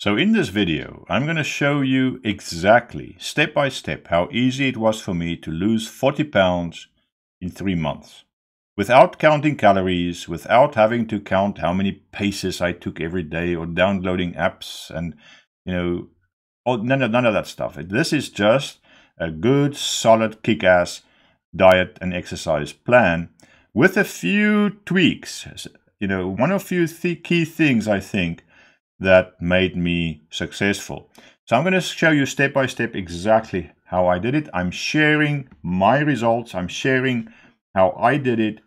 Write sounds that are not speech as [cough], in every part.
So in this video, I'm going to show you exactly, step by step, how easy it was for me to lose 40 pounds in three months. Without counting calories, without having to count how many paces I took every day or downloading apps and, you know, all, none, of, none of that stuff. This is just a good, solid, kick-ass diet and exercise plan with a few tweaks. You know, one of few th key things I think that made me successful. So I'm going to show you step by step exactly how I did it. I'm sharing my results. I'm sharing how I did it.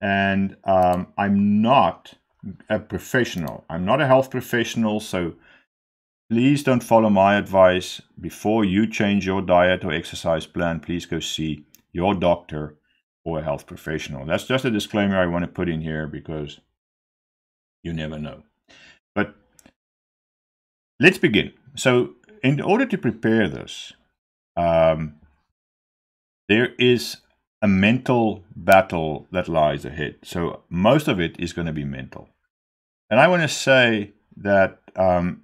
And um, I'm not a professional. I'm not a health professional. So please don't follow my advice. Before you change your diet or exercise plan, please go see your doctor or a health professional. That's just a disclaimer I want to put in here because you never know. Let's begin. So, in order to prepare this, um, there is a mental battle that lies ahead. So, most of it is going to be mental. And I want to say that, um,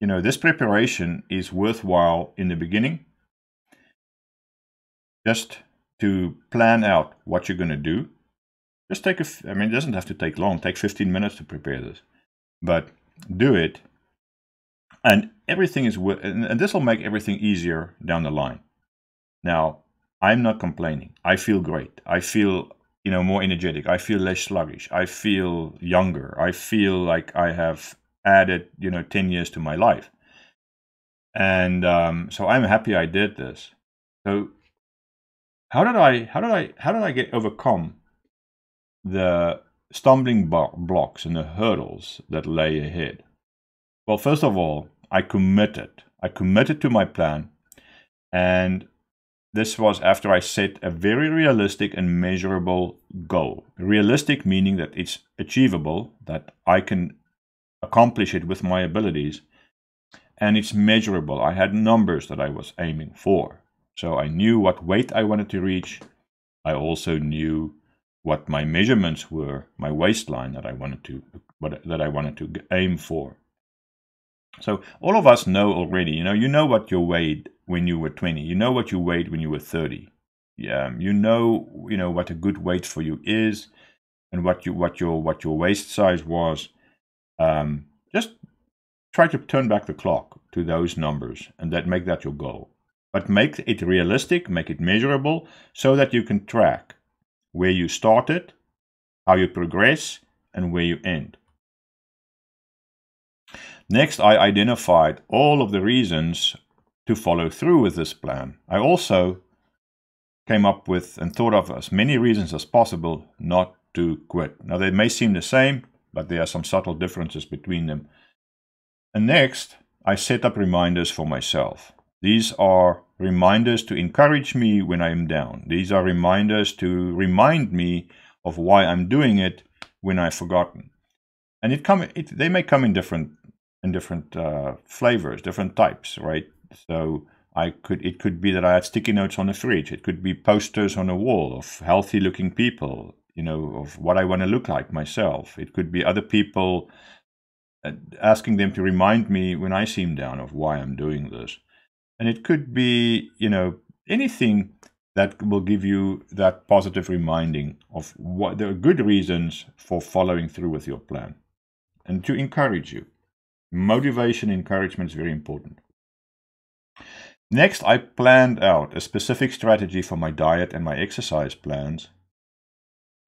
you know, this preparation is worthwhile in the beginning. Just to plan out what you're going to do. Just take a, I mean, it doesn't have to take long. Take 15 minutes to prepare this. But do it and everything is and this will make everything easier down the line. Now i'm not complaining. I feel great. I feel you know more energetic. I feel less sluggish. I feel younger. I feel like i have added you know 10 years to my life. And um, so i'm happy i did this. So how did i how did i how did i get overcome the stumbling blocks and the hurdles that lay ahead? Well, first of all, I committed. I committed to my plan. And this was after I set a very realistic and measurable goal. Realistic meaning that it's achievable, that I can accomplish it with my abilities, and it's measurable. I had numbers that I was aiming for. So I knew what weight I wanted to reach. I also knew what my measurements were, my waistline that I wanted to that I wanted to aim for. So all of us know already, you know, you know what you weighed when you were 20. You know what you weighed when you were 30. Yeah, you know, you know what a good weight for you is and what you what your what your waist size was. Um, just try to turn back the clock to those numbers and that make that your goal. But make it realistic, make it measurable so that you can track where you started, how you progress, and where you end. Next, I identified all of the reasons to follow through with this plan. I also came up with and thought of as many reasons as possible not to quit. Now, they may seem the same, but there are some subtle differences between them. And next, I set up reminders for myself. These are reminders to encourage me when I'm down. These are reminders to remind me of why I'm doing it when I've forgotten. And it come it, they may come in different in different uh, flavors, different types, right? So I could it could be that I had sticky notes on the fridge. It could be posters on a wall of healthy looking people, you know, of what I want to look like myself. It could be other people uh, asking them to remind me when I seem down of why I'm doing this. And it could be, you know, anything that will give you that positive reminding of what there are good reasons for following through with your plan and to encourage you. Motivation, encouragement is very important. Next, I planned out a specific strategy for my diet and my exercise plans.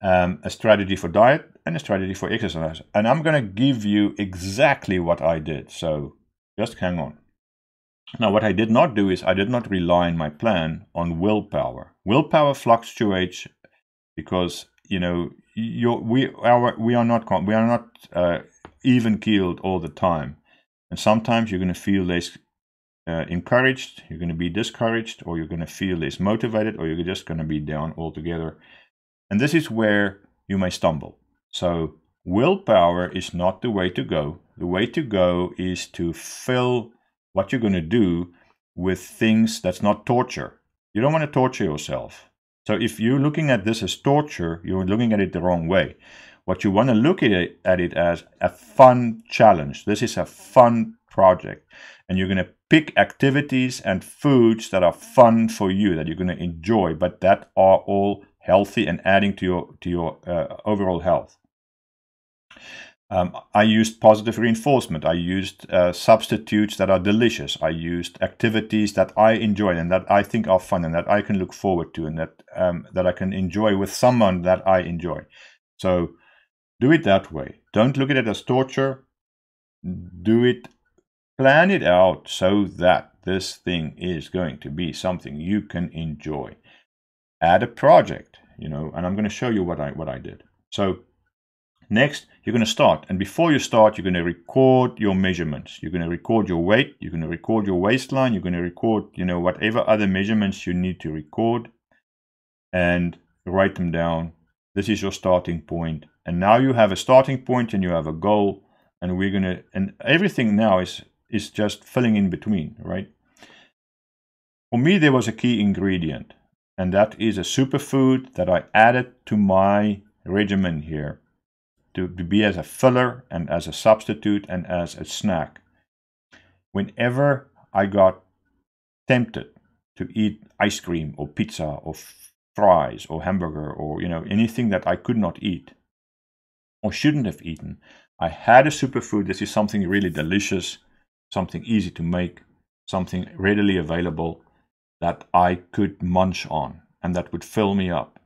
Um, a strategy for diet and a strategy for exercise. And I'm going to give you exactly what I did. So just hang on. Now, what I did not do is I did not rely in my plan on willpower. Willpower fluctuates because you know you we our we are not we are not uh, even keeled all the time. And sometimes you're going to feel less uh, encouraged, you're going to be discouraged, or you're going to feel less motivated, or you're just going to be down altogether. And this is where you may stumble. So, willpower is not the way to go. The way to go is to fill what you're going to do with things that's not torture. You don't want to torture yourself. So, if you're looking at this as torture, you're looking at it the wrong way. What you want to look at it, at it as a fun challenge. This is a fun project. And you're going to pick activities and foods that are fun for you, that you're going to enjoy, but that are all healthy and adding to your, to your uh, overall health. Um, I used positive reinforcement. I used uh, substitutes that are delicious. I used activities that I enjoy and that I think are fun and that I can look forward to and that um, that I can enjoy with someone that I enjoy. So do it that way. Don't look at it as torture. Do it, plan it out so that this thing is going to be something you can enjoy. Add a project, you know, and I'm going to show you what I what I did. So Next, you're going to start. And before you start, you're going to record your measurements. You're going to record your weight. You're going to record your waistline. You're going to record, you know, whatever other measurements you need to record and write them down. This is your starting point. And now you have a starting point and you have a goal. And we're to, and everything now is, is just filling in between, right? For me, there was a key ingredient, and that is a superfood that I added to my regimen here to be as a filler and as a substitute and as a snack. Whenever I got tempted to eat ice cream or pizza or fries or hamburger or you know anything that I could not eat or shouldn't have eaten, I had a superfood. This is something really delicious, something easy to make, something readily available that I could munch on and that would fill me up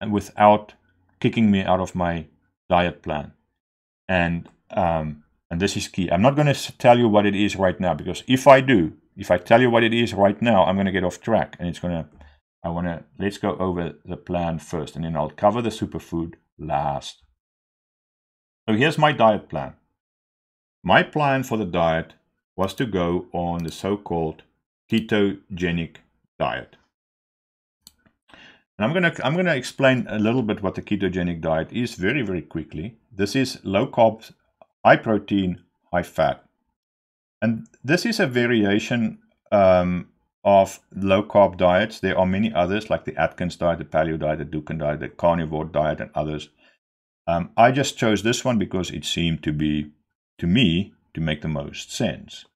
and without kicking me out of my diet plan. And um, and this is key. I'm not going to tell you what it is right now because if I do, if I tell you what it is right now, I'm going to get off track and it's going to. I want to let's go over the plan first, and then I'll cover the superfood last. So here's my diet plan. My plan for the diet was to go on the so-called ketogenic diet. And I'm gonna I'm gonna explain a little bit what the ketogenic diet is very very quickly. This is low carb, high protein, high fat, and this is a variation um, of low carb diets. There are many others like the Atkins diet, the Paleo diet, the Dukan diet, the carnivore diet, and others. Um, I just chose this one because it seemed to be, to me, to make the most sense.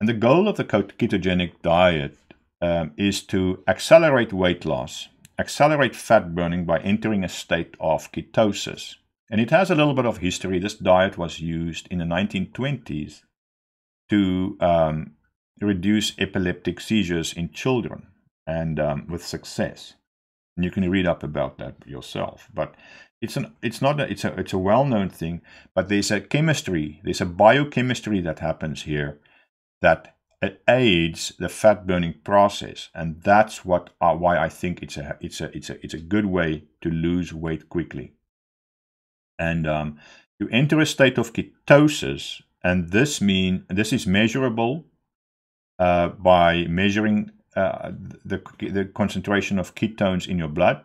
And the goal of the ketogenic diet um, is to accelerate weight loss accelerate fat burning by entering a state of ketosis. And it has a little bit of history. This diet was used in the 1920s to um, reduce epileptic seizures in children and um, with success. And you can read up about that yourself. But it's an it's not a, it's a it's a well-known thing, but there's a chemistry, there's a biochemistry that happens here that aids the fat burning process. And that's what uh, why I think it's a it's a it's a it's a good way to lose weight quickly. And um, you enter a state of ketosis and this mean this is measurable uh, by measuring uh, the, the concentration of ketones in your blood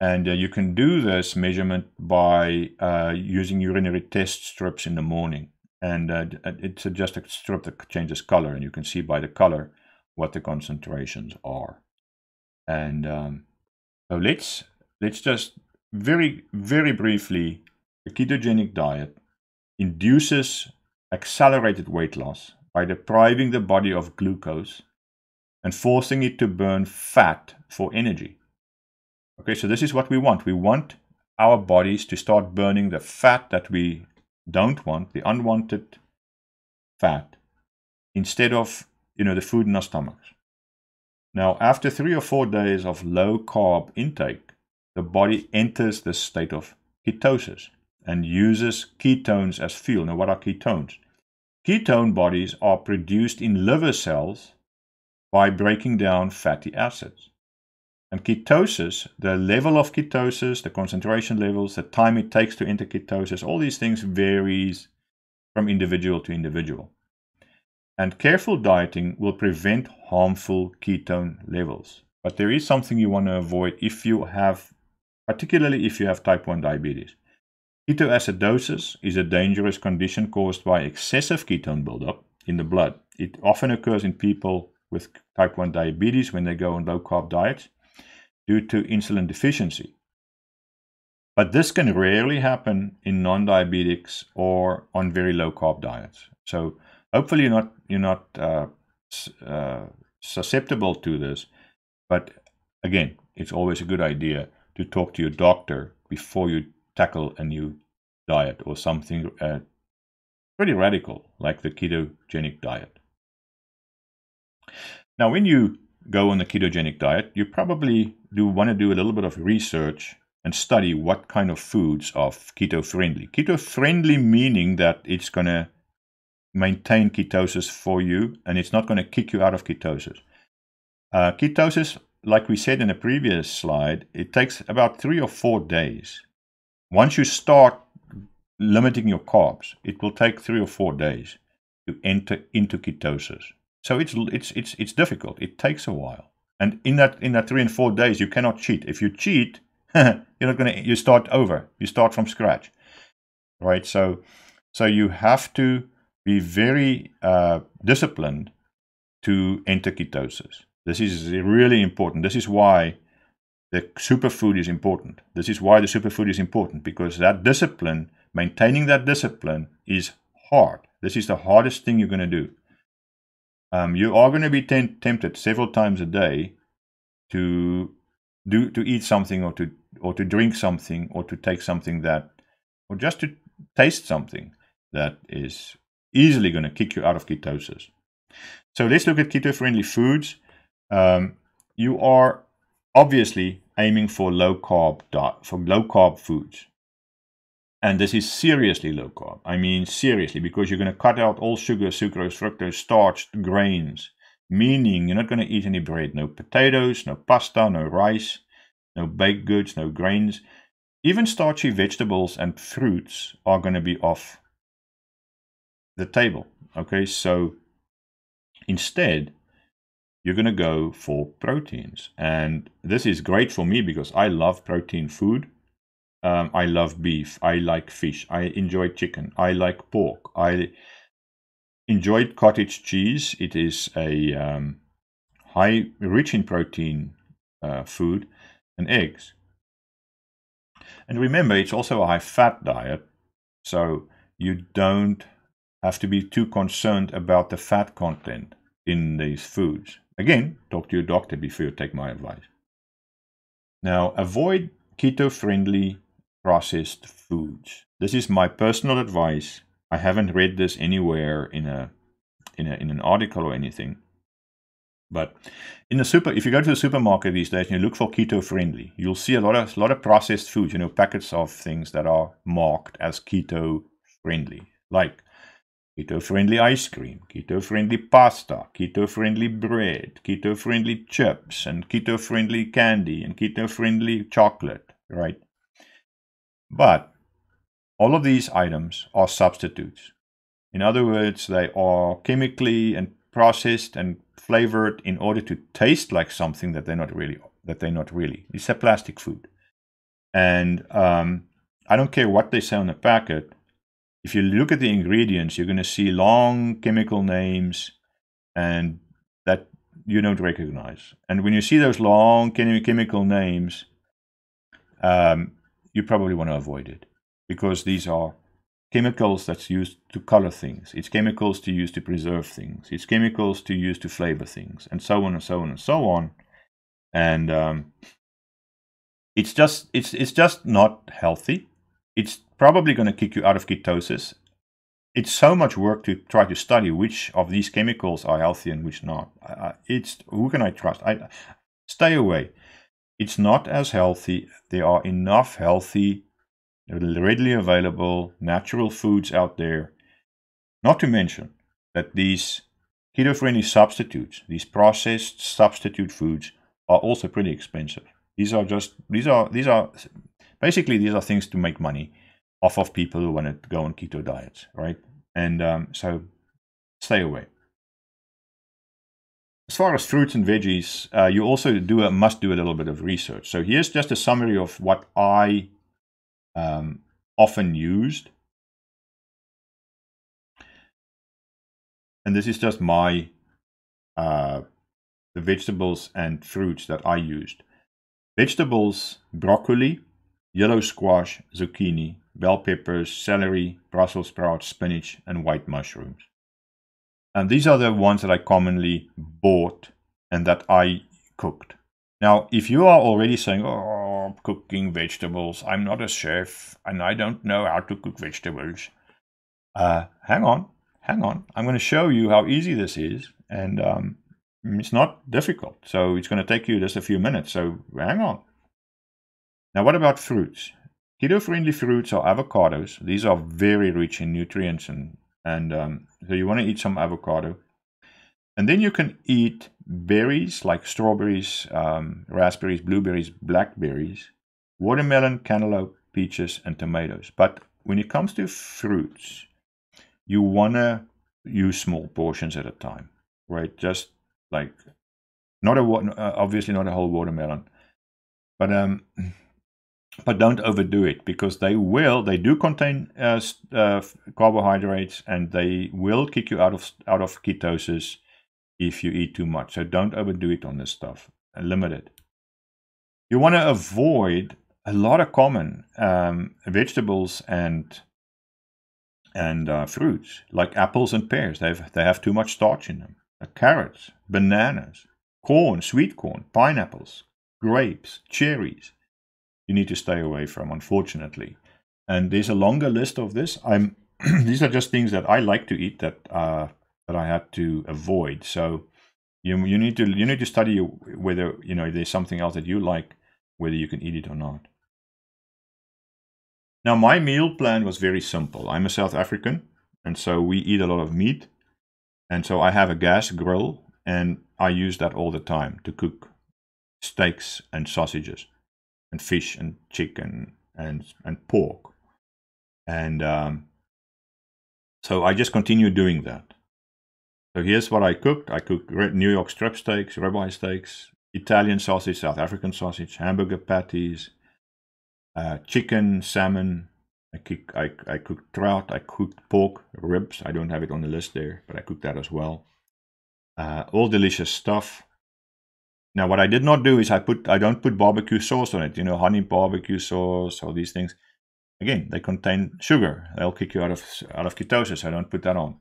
and uh, you can do this measurement by uh, using urinary test strips in the morning. And uh, it's just a strip that changes color and you can see by the color what the concentrations are. And um, so let's let's just very very briefly the ketogenic diet induces accelerated weight loss by depriving the body of glucose and forcing it to burn fat for energy okay so this is what we want we want our bodies to start burning the fat that we don't want, the unwanted fat, instead of, you know, the food in our stomachs. Now, after three or four days of low carb intake, the body enters this state of ketosis and uses ketones as fuel. Now, what are ketones? Ketone bodies are produced in liver cells by breaking down fatty acids. And ketosis, the level of ketosis, the concentration levels, the time it takes to enter ketosis, all these things varies from individual to individual. And careful dieting will prevent harmful ketone levels. But there is something you want to avoid if you have, particularly if you have type 1 diabetes. Ketoacidosis is a dangerous condition caused by excessive ketone buildup in the blood. It often occurs in people with type 1 diabetes when they go on low carb diets due to insulin deficiency. But this can rarely happen in non diabetics or on very low carb diets. So hopefully you're not you're not uh, uh, susceptible to this. But again, it's always a good idea to talk to your doctor before you tackle a new diet or something uh, pretty radical like the ketogenic diet. Now, when you go on the ketogenic diet, you probably do want to do a little bit of research and study what kind of foods are keto friendly. Keto friendly meaning that it's going to maintain ketosis for you and it's not going to kick you out of ketosis. Uh, ketosis, like we said in a previous slide, it takes about three or four days. Once you start limiting your carbs, it will take three or four days to enter into ketosis. So it's it's it's it's difficult. It takes a while, and in that in that three and four days, you cannot cheat. If you cheat, [laughs] you're not gonna. You start over. You start from scratch, right? So so you have to be very uh, disciplined to enter ketosis. This is really important. This is why the superfood is important. This is why the superfood is important because that discipline, maintaining that discipline, is hard. This is the hardest thing you're going to do. Um, you are going to be tempted several times a day to do to eat something or to or to drink something or to take something that or just to taste something that is easily going to kick you out of ketosis. So let's look at keto friendly foods. Um, you are obviously aiming for low carb diet, for low carb foods. And this is seriously low carb. I mean, seriously, because you're going to cut out all sugar, sucrose, fructose, starch, grains, meaning you're not going to eat any bread, no potatoes, no pasta, no rice, no baked goods, no grains. Even starchy vegetables and fruits are going to be off the table. Okay, so instead, you're going to go for proteins. And this is great for me because I love protein food. Um, I love beef. I like fish. I enjoy chicken. I like pork. I enjoyed cottage cheese. It is a um, high, rich in protein uh, food and eggs. And remember, it's also a high fat diet. So you don't have to be too concerned about the fat content in these foods. Again, talk to your doctor before you take my advice. Now, avoid keto friendly processed foods. This is my personal advice. I haven't read this anywhere in a in a in an article or anything. But in the super, if you go to the supermarket these days and you look for keto friendly, you'll see a lot of a lot of processed foods. You know, packets of things that are marked as keto friendly, like keto-friendly ice cream, keto-friendly pasta, keto-friendly bread, keto-friendly chips, and keto-friendly candy, and keto-friendly chocolate, right? But all of these items are substitutes. In other words, they are chemically and processed and flavored in order to taste like something that they're not really that they're not really. It's a plastic food. And um, I don't care what they say on the packet, if you look at the ingredients, you're going to see long chemical names and that you don't recognize. And when you see those long chemical names, um, you probably want to avoid it because these are chemicals that's used to color things. It's chemicals to use to preserve things. It's chemicals to use to flavor things, and so on and so on and so on. And um, it's just it's it's just not healthy. It's probably going to kick you out of ketosis. It's so much work to try to study which of these chemicals are healthy and which not. It's who can I trust? I stay away. It's not as healthy. There are enough healthy, readily available natural foods out there. Not to mention that these keto-friendly substitutes, these processed substitute foods, are also pretty expensive. These are just these are these are basically these are things to make money off of people who want to go on keto diets, right? And um, so stay away. As far as fruits and veggies, uh, you also do a, must do a little bit of research. So here's just a summary of what I um, often used. And this is just my uh, the vegetables and fruits that I used. Vegetables, broccoli, yellow squash, zucchini, bell peppers, celery, Brussels sprouts, spinach, and white mushrooms. And these are the ones that I commonly bought and that I cooked. Now, if you are already saying, oh, cooking vegetables, I'm not a chef and I don't know how to cook vegetables, uh, hang on, hang on. I'm going to show you how easy this is. And um, it's not difficult. So it's going to take you just a few minutes. So hang on. Now, what about fruits? Keto-friendly fruits are avocados. These are very rich in nutrients, and and um, so you want to eat some avocado. And then you can eat berries like strawberries, um, raspberries, blueberries, blackberries, watermelon, cantaloupe, peaches, and tomatoes. But when it comes to fruits, you want to use small portions at a time, right? Just like not a obviously not a whole watermelon, but um, but don't overdo it because they will they do contain uh, uh, carbohydrates and they will kick you out of out of ketosis if you eat too much. So don't overdo it on this stuff. Limit it. You want to avoid a lot of common um, vegetables and and uh, fruits like apples and pears. They have, they have too much starch in them. Uh, carrots, bananas, corn, sweet corn, pineapples, grapes, cherries. You need to stay away from, unfortunately. And there's a longer list of this. I'm [clears throat] these are just things that I like to eat that uh, that I had to avoid. So you you need to you need to study whether you know if there's something else that you like, whether you can eat it or not. Now, my meal plan was very simple. I'm a South African, and so we eat a lot of meat. And so I have a gas grill, and I use that all the time to cook steaks and sausages, and fish and chicken and and pork. And um, so I just continue doing that. So here's what I cooked. I cooked New York strip steaks, ribeye steaks, Italian sausage, South African sausage, hamburger patties, uh, chicken, salmon. I, cook, I, I cooked trout. I cooked pork ribs. I don't have it on the list there, but I cooked that as well. Uh, all delicious stuff. Now, what I did not do is I put I don't put barbecue sauce on it. You know, honey barbecue sauce, or these things. Again, they contain sugar. They'll kick you out of out of ketosis. I don't put that on.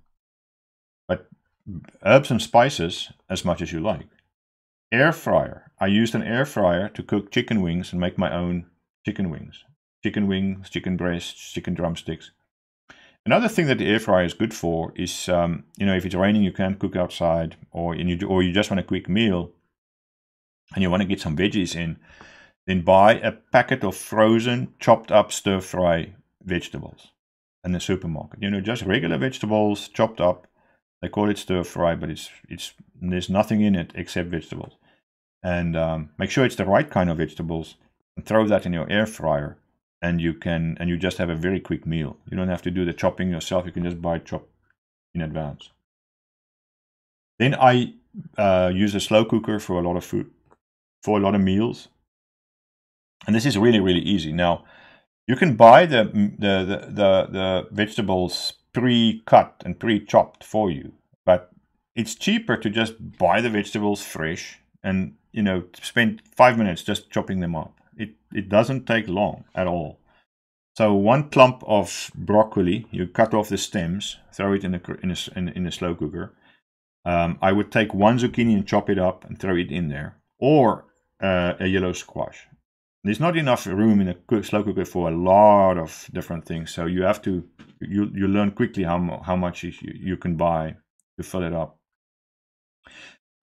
But herbs and spices as much as you like. Air fryer. I used an air fryer to cook chicken wings and make my own chicken wings. Chicken wings, chicken breasts, chicken drumsticks. Another thing that the air fryer is good for is, um, you know, if it's raining, you can't cook outside, or you or you just want a quick meal, and you want to get some veggies in, then buy a packet of frozen, chopped up stir fry vegetables in the supermarket. You know, just regular vegetables chopped up. They call it stir fry, but it's it's there's nothing in it except vegetables. And um, make sure it's the right kind of vegetables and throw that in your air fryer and you can and you just have a very quick meal you don't have to do the chopping yourself you can just buy chop in advance then i uh, use a slow cooker for a lot of food for a lot of meals and this is really really easy now you can buy the the the, the, the vegetables pre-cut and pre-chopped for you but it's cheaper to just buy the vegetables fresh and you know spend five minutes just chopping them up it, it doesn't take long at all. So one clump of broccoli, you cut off the stems, throw it in a, in a, in, a slow cooker. Um, I would take one zucchini and chop it up and throw it in there. Or uh, a yellow squash. There's not enough room in a slow cooker for a lot of different things. So you have to, you, you learn quickly how, how much you, you can buy to fill it up.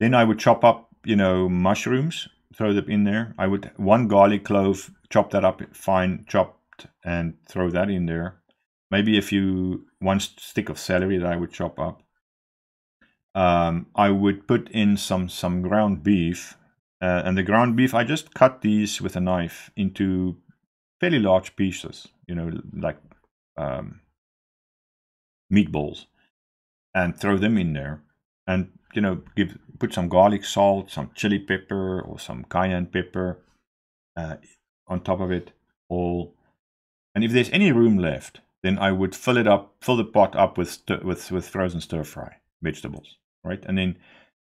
Then I would chop up, you know, mushrooms throw them in there. I would one garlic clove, chop that up fine, chopped, and throw that in there. Maybe a few one stick of celery that I would chop up. Um, I would put in some some ground beef, uh, and the ground beef I just cut these with a knife into fairly large pieces. You know, like um, meatballs, and throw them in there, and you know give put some garlic salt, some chili pepper or some cayenne pepper uh, on top of it all. And if there's any room left, then I would fill it up, fill the pot up with with with frozen stir fry vegetables, right? And then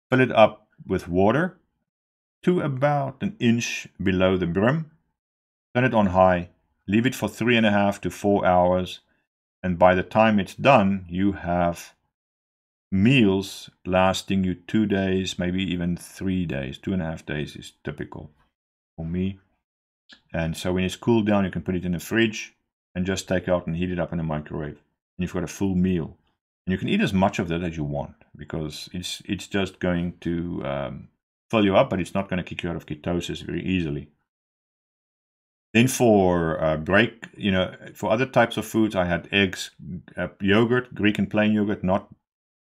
fill it up with water to about an inch below the brim. Turn it on high, leave it for three and a half to four hours, and by the time it's done, you have meals lasting you two days, maybe even three days. Two and a half days is typical for me. And so when it's cooled down, you can put it in the fridge and just take out and heat it up in the microwave. And you've got a full meal. And you can eat as much of that as you want because it's it's just going to um, fill you up, but it's not going to kick you out of ketosis very easily. Then for uh, break, you know, for other types of foods, I had eggs, uh, yogurt, Greek and plain yogurt, not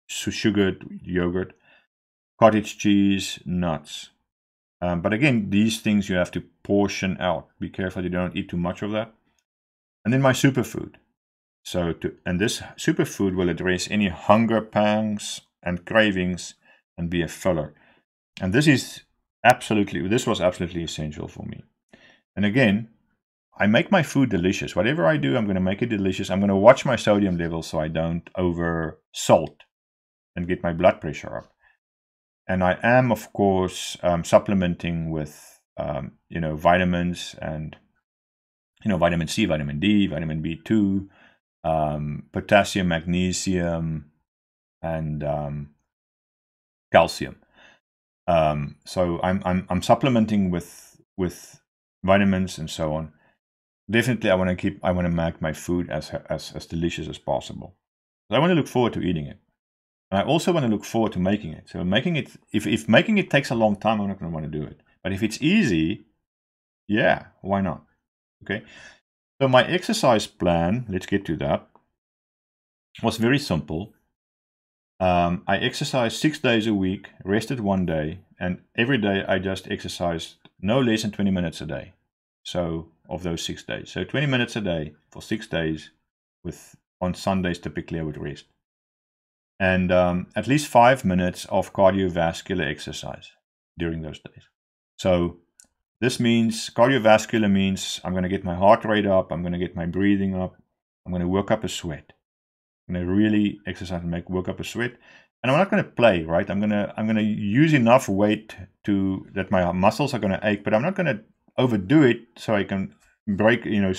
sugared yogurt, cottage cheese, nuts. Um, but again, these things you have to portion out. Be careful you don't eat too much of that. And then my superfood. So, to, and this superfood will address any hunger pangs and cravings and be a filler. And this is absolutely, this was absolutely essential for me. And again, I make my food delicious. Whatever I do, I'm going to make it delicious. I'm going to watch my sodium levels so I don't over salt and get my blood pressure up. And I am, of course, um, supplementing with, um, you know, vitamins and, you know, vitamin C, vitamin D, vitamin B2, um, potassium, magnesium, and um, calcium. Um, so I'm, I'm, I'm supplementing with, with vitamins and so on. Definitely, I want to keep, I want to make my food as, as, as delicious as possible. I want to look forward to eating it. And I also want to look forward to making it. So making it, if, if making it takes a long time, I'm not going to want to do it. But if it's easy, yeah, why not? Okay. So my exercise plan, let's get to that, was very simple. Um, I exercised six days a week, rested one day, and every day I just exercised no less than 20 minutes a day. So of those six days. So 20 minutes a day for six days with on Sundays typically I would rest and um, at least five minutes of cardiovascular exercise during those days. So this means cardiovascular means I'm going to get my heart rate up, I'm going to get my breathing up, I'm going to work up a sweat. Going to really exercise and make work up a sweat. And I'm not going to play, right? I'm going to I'm going to use enough weight to that my muscles are going to ache, but I'm not going to overdo it so I can break, you know,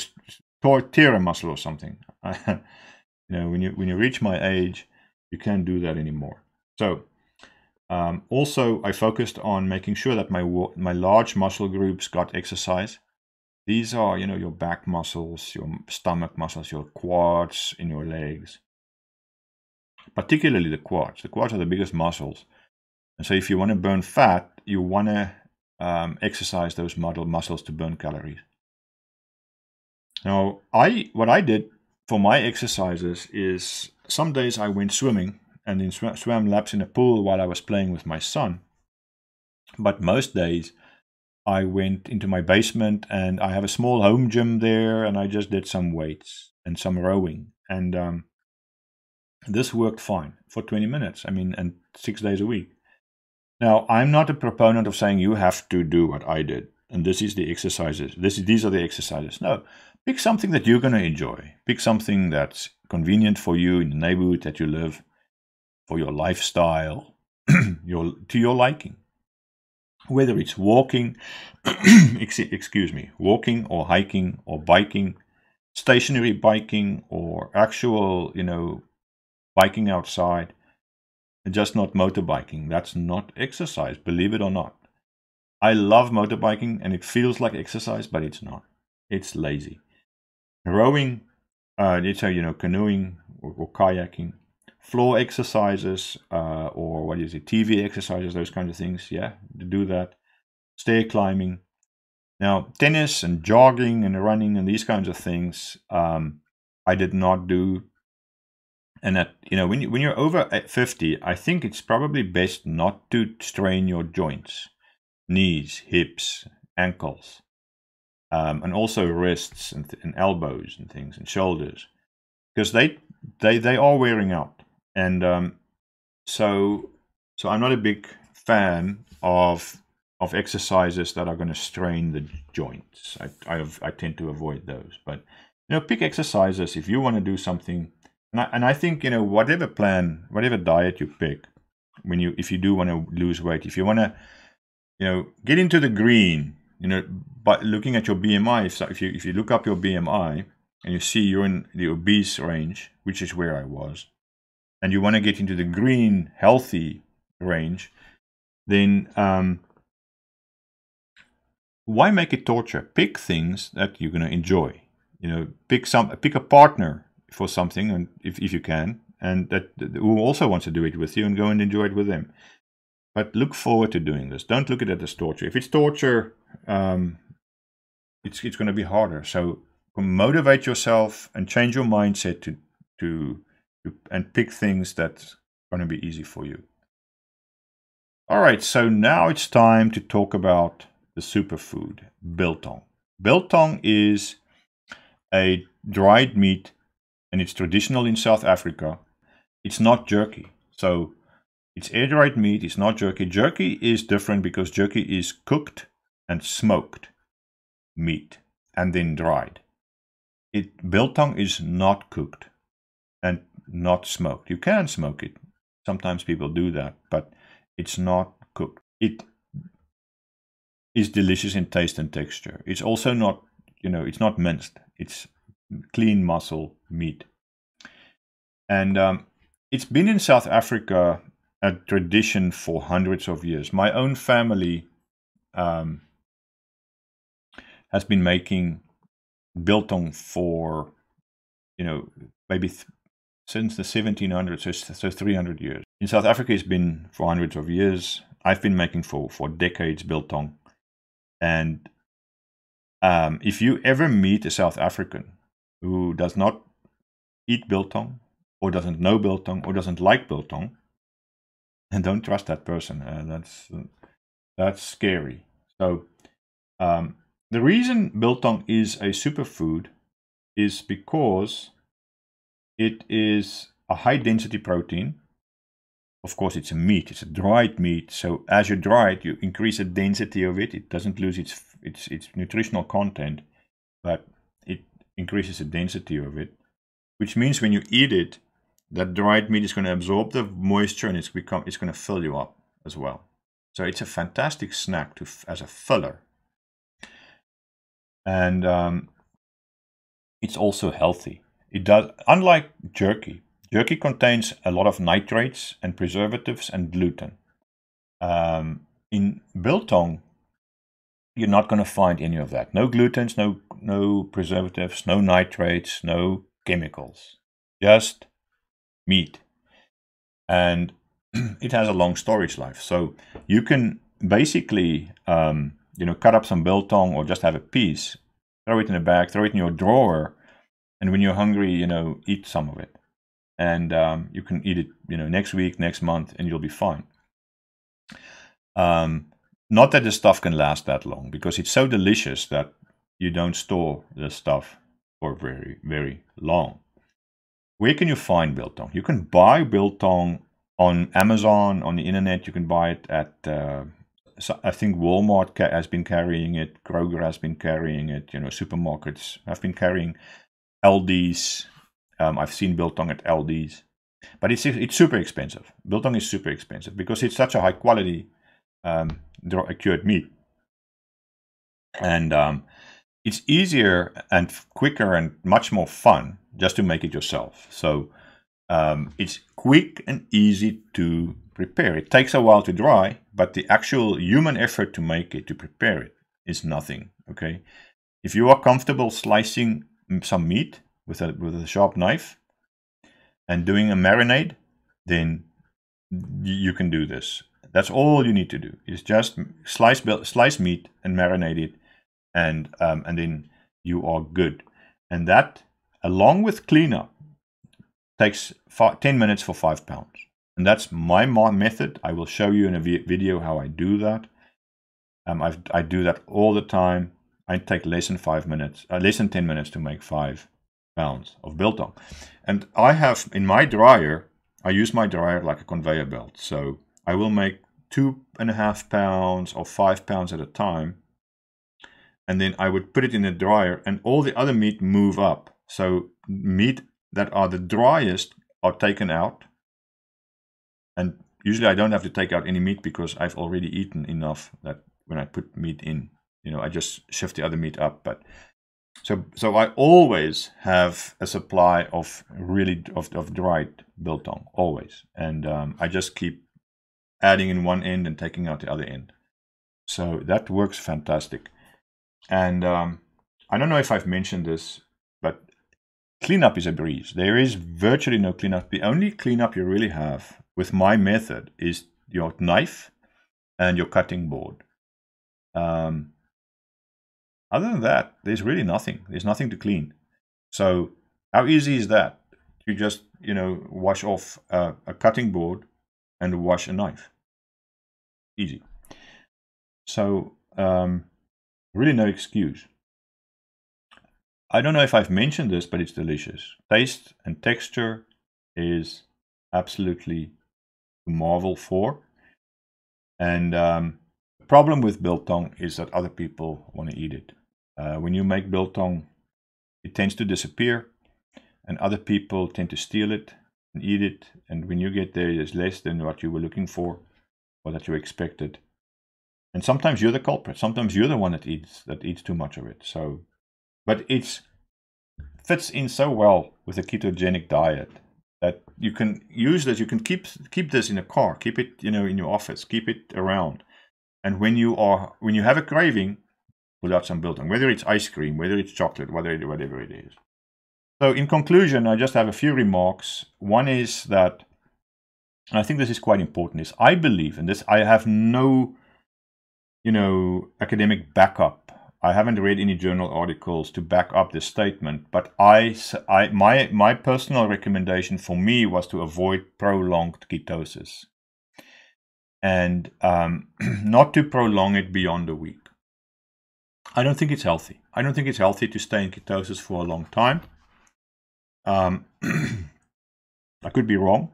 tear a muscle or something. [laughs] you know, when you when you reach my age, you can't do that anymore. So um, also, I focused on making sure that my my large muscle groups got exercise. These are, you know, your back muscles, your stomach muscles, your quads in your legs. Particularly the quads. The quads are the biggest muscles. And so if you want to burn fat, you want to um, exercise those muscles to burn calories. Now, I what I did for my exercises is some days I went swimming and then sw- swam laps in a pool while I was playing with my son. But most days I went into my basement and I have a small home gym there and I just did some weights and some rowing. And um, this worked fine for 20 minutes. I mean, and six days a week. Now, I'm not a proponent of saying you have to do what I did and this is the exercises. This, is these are the exercises. No, pick something that you're going to enjoy. Pick something that's convenient for you in the neighborhood that you live, for your lifestyle, [clears throat] your to your liking. Whether it's walking, [clears throat] excuse me, walking or hiking or biking, stationary biking or actual, you know, biking outside, just not motorbiking. That's not exercise, believe it or not. I love motorbiking and it feels like exercise, but it's not. It's lazy. Rowing, uh, it's a, you know, canoeing or, or kayaking, floor exercises, uh, or what is it, TV exercises, those kinds of things. Yeah, to do that. Stair climbing. Now, tennis and jogging and running and these kinds of things, um, I did not do. And that, you know, when, you, when you're over at 50, I think it's probably best not to strain your joints knees, hips, ankles, um, and also wrists and, th- and, elbows and things and shoulders, because they they they are wearing out, and um, so so I'm not a big fan of of exercises that are going to strain the joints. I I, I tend to avoid those, but you know, pick exercises if you want to do something. And I, and I think you know whatever plan, whatever diet you pick, when you if you do want to lose weight, if you want to you know, get into the green, you know, by looking at your BMI. If, if you if you look up your BMI and you see you're in the obese range, which is where I was, and you want to get into the green, healthy range, then um, why make it torture? Pick things that you're going to enjoy. You know, pick some, pick a partner for something, and if, if you can, and that, who also wants to do it with you, and go and enjoy it with them. But look forward to doing this. Don't look at it as torture. If it's torture, um, it's it's going to be harder. So motivate yourself and change your mindset to to, to and pick things that's going to be easy for you. All right, so now it's time to talk about the superfood, biltong. Biltong is a dried meat and it's traditional in South Africa. It's not jerky. So it's air dried meat, it's not jerky. Jerky is different because jerky is cooked and smoked meat and then dried. It biltong is not cooked and not smoked. You can smoke it. Sometimes people do that, but it's not cooked. It is delicious in taste and texture. It's also not, you know, it's not minced. It's clean muscle meat. And um, it's been in South Africa a tradition for hundreds of years. My own family um, has been making biltong for, you know, maybe since the 1700s, so, so 300 years. In South Africa, it's been for hundreds of years. I've been making for, for decades biltong. And um, if you ever meet a South African who does not eat biltong, or doesn't know biltong, or doesn't like biltong, [laughs] and don't trust that person. Uh, that's that's scary. So um, the reason biltong is a superfood is because it is a high density protein. Of course, it's a meat. It's a dried meat. So as you dry it, you increase the density of it. It doesn't lose its its its nutritional content, but increases the density of it, which means when you eat it, that dried meat is going to absorb the moisture and it's become it's going to fill you up as well. So it's a fantastic snack to as a filler, and um, it's also healthy. It does unlike jerky. Jerky contains a lot of nitrates and preservatives and gluten. Um, in biltong, you're not going to find any of that. No glutens, no no preservatives, no nitrates, no chemicals. Just meat. And [clears throat] it has a long storage life. So you can basically, um, you know, cut up some biltong or just have a piece, throw it in a bag, throw it in your drawer, and when you're hungry, you know, eat some of it. And um, you can eat it, you know, next week, next month, and you'll be fine. Um, not that the stuff can last that long because it's so delicious that you don't store the stuff for very, very long where can you find biltong? You can buy biltong on Amazon, on the internet. You can buy it at, uh, I think Walmart has been carrying it. Kroger has been carrying it. You know, supermarkets have been carrying Aldi's. Um, I've seen biltong at Aldi's. but it's it's super expensive. Biltong is super expensive because it's such a high quality um, cured meat, and um, it's easier and quicker and much more fun just to make it yourself. So um, it's quick and easy to prepare. It takes a while to dry, but the actual human effort to make it, to prepare it, is nothing. Okay. If you are comfortable slicing some meat with a with a sharp knife and doing a marinade, then you can do this. That's all you need to do. Is just slice slice meat and marinate it, and um, and then you are good. And that along with cleanup, takes five, 10 minutes for five pounds. And that's my method. I will show you in a video how I do that. Um, I've, I do that all the time. I take less than five minutes, uh, less than 10 minutes to make five pounds of biltong. And I have in my dryer, I use my dryer like a conveyor belt. So I will make two and a half pounds or five pounds at a time. And then I would put it in the dryer and all the other meat move up. So meat that are the driest are taken out. And usually I don't have to take out any meat because I've already eaten enough that when I put meat in, you know, I just shift the other meat up. But So, so I always have a supply of really of, of dried biltong, always, and um, I just keep adding in one end and taking out the other end. So that works fantastic. And um, I don't know if I've mentioned this, but cleanup is a breeze. There is virtually no cleanup. The only cleanup you really have with my method is your knife and your cutting board. Um, other than that, there's really nothing. There's nothing to clean. So how easy is that? You just, you know, wash off a, a cutting board and wash a knife. Easy. So um, really no excuse. I don't know if I've mentioned this, but it's delicious. Taste and texture is absolutely marvel for. And um, the problem with biltong is that other people want to eat it. Uh, when you make biltong, it tends to disappear, and other people tend to steal it and eat it. And when you get there, there's less than what you were looking for or that you expected. And sometimes you're the culprit. Sometimes you're the one that eats that eats too much of it. So, but it's fits in so well with a ketogenic diet that you can use this. You can keep keep this in a car, keep it you know in your office, keep it around. And when you are when you have a craving, pull out some biltong, whether it's ice cream, whether it's chocolate, whether whatever it is. So in conclusion, I just have a few remarks. One is that I think this is quite important, is I believe, and this I have no, you know, academic backup. I haven't read any journal articles to back up this statement, but I, I my my personal recommendation for me was to avoid prolonged ketosis, and um, [clears throat] not to prolong it beyond a week. I don't think it's healthy. I don't think it's healthy to stay in ketosis for a long time. Um, [clears throat] I could be wrong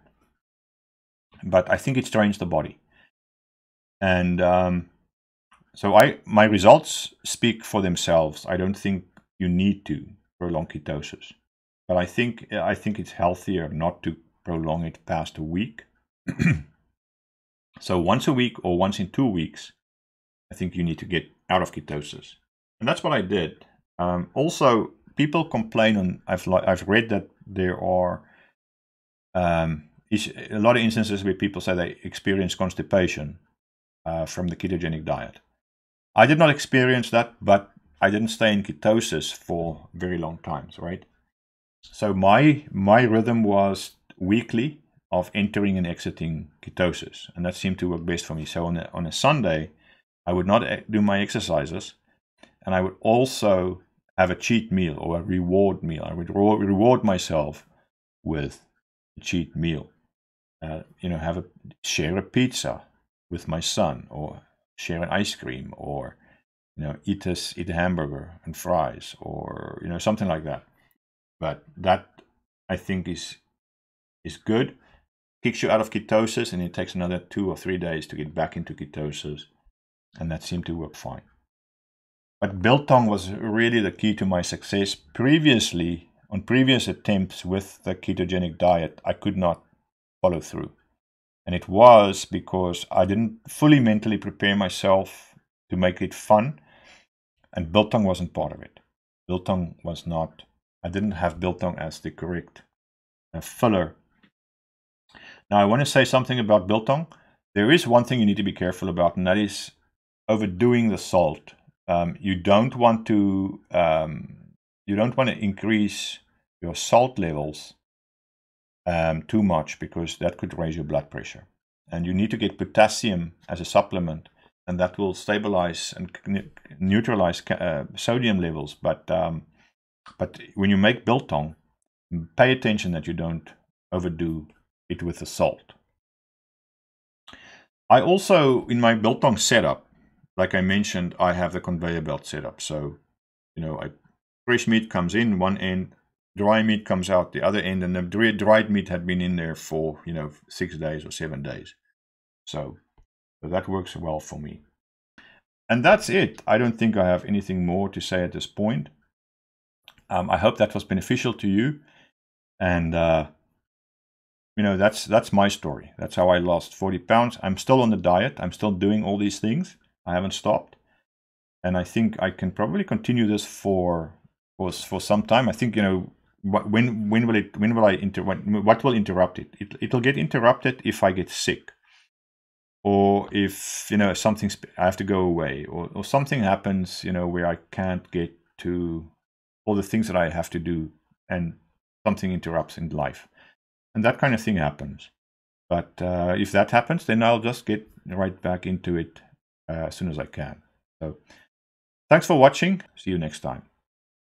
but I think it strains the body. And um, so I my results speak for themselves. I don't think you need to prolong ketosis, but I think I think it's healthier not to prolong it past a week. [clears throat] so once a week or once in two weeks, I think you need to get out of ketosis, and that's what I did. Um, also, people complain on. I've I've read that there are um, a lot of instances where people say they experience constipation uh, from the ketogenic diet. I did not experience that, but I didn't stay in ketosis for very long times, right? So my my rhythm was weekly of entering and exiting ketosis, and that seemed to work best for me. So on a, on a Sunday, I would not do my exercises, and I would also have a cheat meal or a reward meal. I would reward myself with a cheat meal uh, you know, have a share a pizza with my son, or share an ice cream, or you know, eat a eat a hamburger and fries, or you know, something like that. But that I think is is good. Kicks you out of ketosis, and it takes another two or three days to get back into ketosis, and that seemed to work fine. But biltong was really the key to my success. Previously, on previous attempts with the ketogenic diet, I could not follow through. And it was because I didn't fully mentally prepare myself to make it fun, and biltong wasn't part of it. Biltong was not, I didn't have biltong as the correct uh, filler. Now, I want to say something about biltong. There is one thing you need to be careful about, and that is overdoing the salt. Um, you don't want to um, you don't want to increase your salt levels um, too much because that could raise your blood pressure. And you need to get potassium as a supplement, and that will stabilize and neutralize uh, sodium levels. But um, but when you make biltong, pay attention that you don't overdo it with the salt. I also, in my biltong setup, like I mentioned, I have the conveyor belt setup. So, you know, I, fresh meat comes in one end, dry meat comes out the other end, and the dried meat had been in there for you know six days or seven days. So, so that works well for me. And that's it. I don't think I have anything more to say at this point. Um, I hope that was beneficial to you, and uh, you know that's that's my story. That's how I lost 40 pounds. I'm still on the diet. I'm still doing all these things. I haven't stopped, and I think I can probably continue this for for for some time. I think you know when when will it when will I inter when, what will interrupt it? it? It'll get interrupted if I get sick, or if you know something I have to go away, or or something happens you know where I can't get to all the things that I have to do, and something interrupts in life, and that kind of thing happens. But uh, if that happens, then I'll just get right back into it uh, as soon as I can. So, thanks for watching. See you next time.